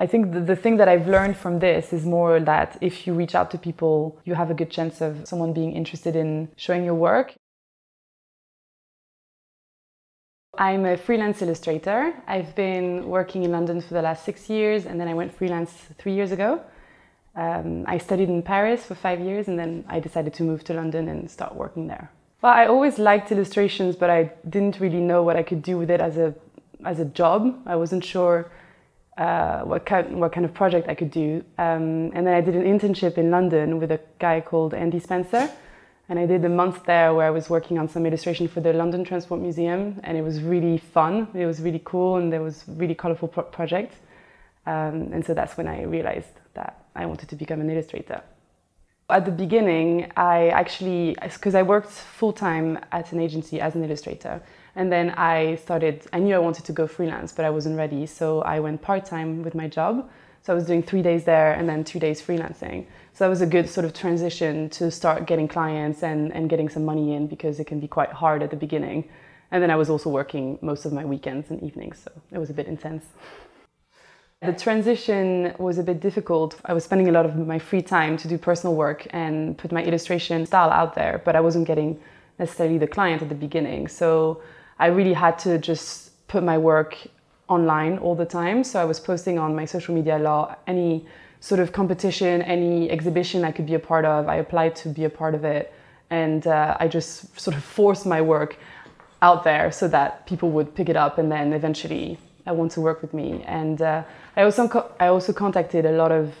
I think the, the thing that I've learned from this is more that if you reach out to people, you have a good chance of someone being interested in showing your work. I'm a freelance illustrator. I've been working in London for the last six years and then I went freelance three years ago. Um, I studied in Paris for five years and then I decided to move to London and start working there. Well, I always liked illustrations, but I didn't really know what I could do with it as a, as a job. I wasn't sure uh, what kind what kind of project I could do. Um, and then I did an internship in London with a guy called Andy Spencer, and I did a month there where I was working on some illustration for the London Transport Museum, and it was really fun. It was really cool, and there was really colorful pro project. Um, and so that's when I realized that I wanted to become an illustrator. At the beginning, I actually, because I worked full time at an agency as an illustrator, and then I started, I knew I wanted to go freelance, but I wasn't ready. So I went part time with my job. So I was doing three days there and then two days freelancing. So that was a good sort of transition to start getting clients and, and getting some money in because it can be quite hard at the beginning. And then I was also working most of my weekends and evenings, so it was a bit intense. The transition was a bit difficult. I was spending a lot of my free time to do personal work and put my illustration style out there, but I wasn't getting necessarily the client at the beginning. So I really had to just put my work online all the time. So I was posting on my social media a lot, any sort of competition, any exhibition I could be a part of, I applied to be a part of it. And uh, I just sort of forced my work out there so that people would pick it up and then eventually I want to work with me. And uh, I also I also contacted a lot of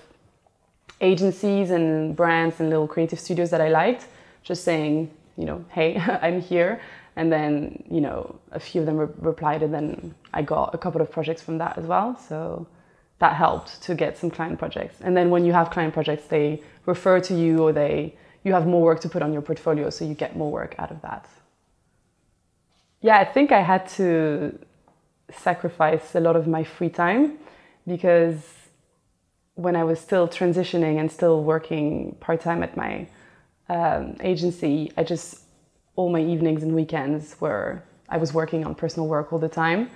agencies and brands and little creative studios that I liked, just saying, you know, hey, I'm here. And then, you know, a few of them re replied, and then I got a couple of projects from that as well. So that helped to get some client projects. And then when you have client projects, they refer to you or they you have more work to put on your portfolio, so you get more work out of that. Yeah, I think I had to sacrifice a lot of my free time because when I was still transitioning and still working part time at my um, agency, I just all my evenings and weekends were I was working on personal work all the time.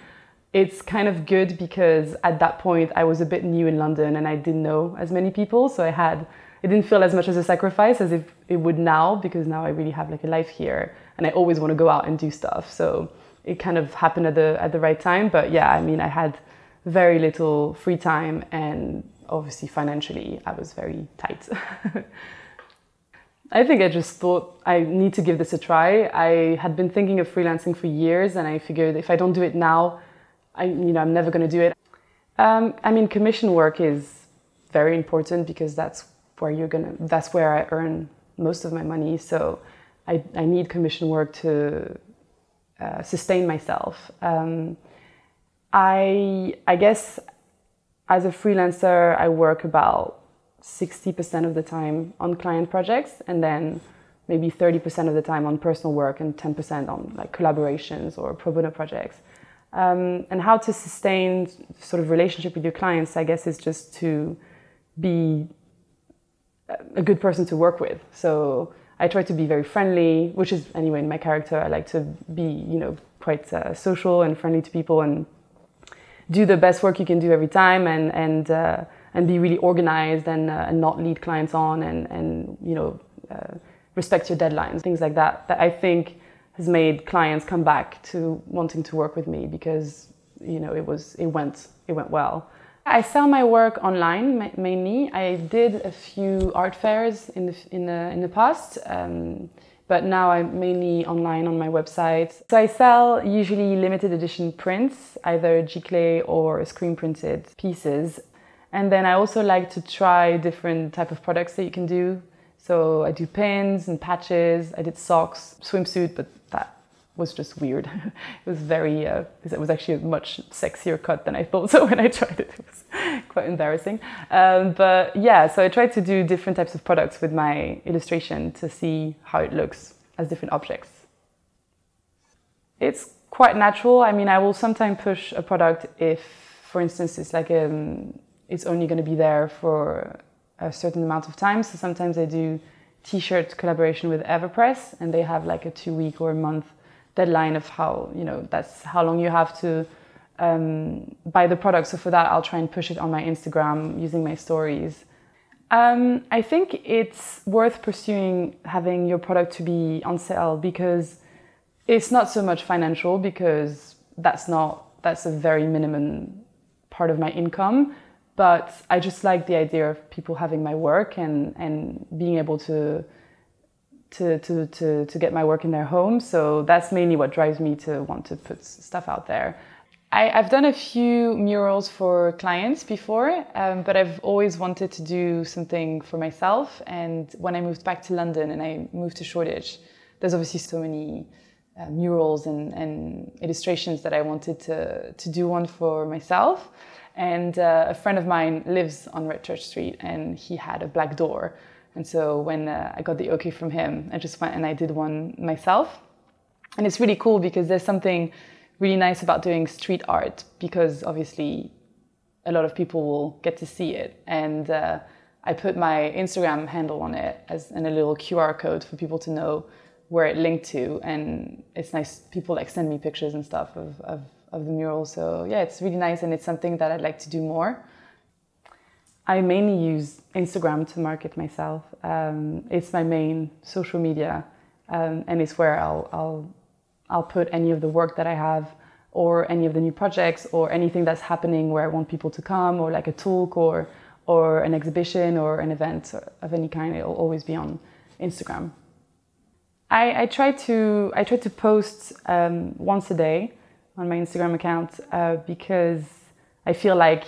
It's kind of good because at that point I was a bit new in London and I didn't know as many people, so I had it didn't feel as much as a sacrifice as if it would now because now I really have like a life here and I always want to go out and do stuff. So it kind of happened at the at the right time. But yeah, I mean I had very little free time and obviously financially I was very tight. I think I just thought I need to give this a try. I had been thinking of freelancing for years, and I figured if I don't do it now, I you know I'm never going to do it. Um, I mean, commission work is very important because that's where you're gonna. That's where I earn most of my money. So I, I need commission work to uh, sustain myself. Um, I I guess as a freelancer, I work about 60% of the time on client projects and then maybe 30% of the time on personal work and 10% on like collaborations or pro bono projects. Um, and how to sustain sort of relationship with your clients, I guess, is just to be a good person to work with. So I try to be very friendly, which is anyway in my character. I like to be, you know, quite uh, social and friendly to people and do the best work you can do every time and and uh, and be really organized and, uh, and not lead clients on and, and you know, uh, respect your deadlines, things like that, that I think has made clients come back to wanting to work with me because, you know, it was, it went, it went well. I sell my work online mainly. I did a few art fairs in the, in the, in the past. Um, but now I'm mainly online on my website. So I sell usually limited edition prints, either giclée or screen printed pieces. And then I also like to try different type of products that you can do. So I do pins and patches. I did socks, swimsuit, but that was just weird. it was very, uh, it was actually a much sexier cut than I thought. So when I tried it, it was quite embarrassing. Um, but yeah, so I tried to do different types of products with my illustration to see how it looks as different objects. It's quite natural. I mean, I will sometimes push a product if, for instance, it's like a, um, it's only going to be there for a certain amount of time. So sometimes I do t-shirt collaboration with Everpress and they have like a two week or a month deadline of how, you know, that's how long you have to um, buy the product. So for that, I'll try and push it on my Instagram using my stories. Um, I think it's worth pursuing having your product to be on sale because it's not so much financial because that's not that's a very minimum part of my income. But I just like the idea of people having my work and, and being able to to, to, to, to get my work in their home. So that's mainly what drives me to want to put stuff out there. I, have done a few murals for clients before, um, but I've always wanted to do something for myself. And when I moved back to London and I moved to Shoreditch, there's obviously so many uh, murals and, and, illustrations that I wanted to, to do one for myself. And uh, a friend of mine lives on Redchurch Street and he had a black door. And so when uh, I got the okay from him, I just went and I did one myself. And it's really cool because there's something really nice about doing street art because obviously a lot of people will get to see it. And uh, I put my Instagram handle on it as and a little QR code for people to know where it linked to. And it's nice people like send me pictures and stuff of, of, of the mural. So yeah, it's really nice and it's something that I'd like to do more. I mainly use Instagram to market myself. Um, it's my main social media, um, and it's where I'll, I'll I'll put any of the work that I have, or any of the new projects, or anything that's happening where I want people to come, or like a talk, or or an exhibition, or an event of any kind. It'll always be on Instagram. I, I try to I try to post um, once a day on my Instagram account uh, because I feel like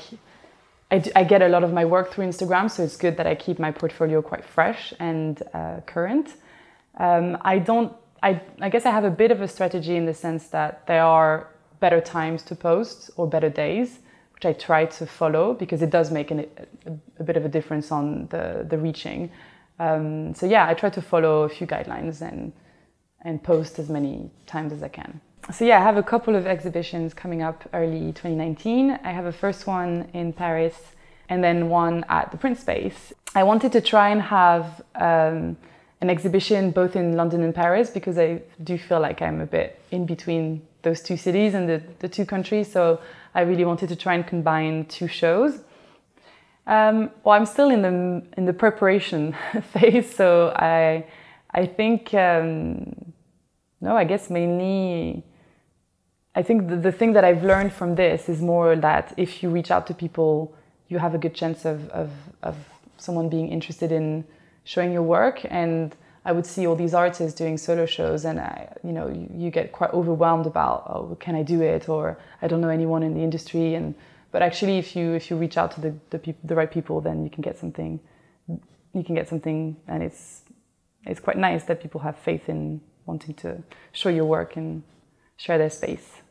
I, I, get a lot of my work through Instagram, so it's good that I keep my portfolio quite fresh and uh, current. Um, I don't. I, I guess I have a bit of a strategy in the sense that there are better times to post or better days, which I try to follow because it does make an, a, a, bit of a difference on the the reaching. Um, so yeah, I try to follow a few guidelines and and post as many times as I can so yeah, I have a couple of exhibitions coming up early 2019. I have a first one in Paris and then one at the Print Space. I wanted to try and have um, an exhibition both in London and Paris because I do feel like I'm a bit in between those two cities and the, the two countries. So I really wanted to try and combine two shows. Um, well, I'm still in the in the preparation phase, so I I think um, no, I guess mainly I think the, the thing that I've learned from this is more that if you reach out to people, you have a good chance of, of, of someone being interested in showing your work. And I would see all these artists doing solo shows, and I, you know, you, you, get quite overwhelmed about, oh, can I do it? Or I don't know anyone in the industry. And but actually, if you if you reach out to the the, peop- the right people, then you can get something. You can get something, and it's it's quite nice that people have faith in wanting to show your work and share their space.